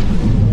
you